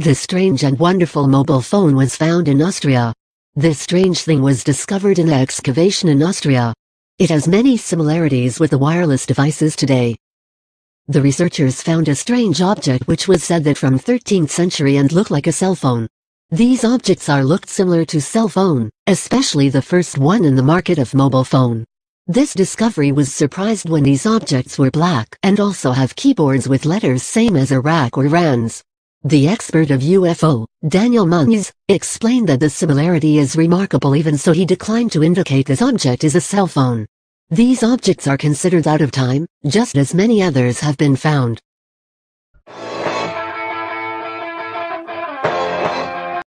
This strange and wonderful mobile phone was found in Austria. This strange thing was discovered in an excavation in Austria. It has many similarities with the wireless devices today. The researchers found a strange object which was said that from 13th century and looked like a cell phone. These objects are looked similar to cell phone, especially the first one in the market of mobile phone. This discovery was surprised when these objects were black and also have keyboards with letters same as Iraq or Iran's. The expert of UFO, Daniel Muñoz, explained that the similarity is remarkable even so he declined to indicate this object is a cell phone. These objects are considered out of time, just as many others have been found.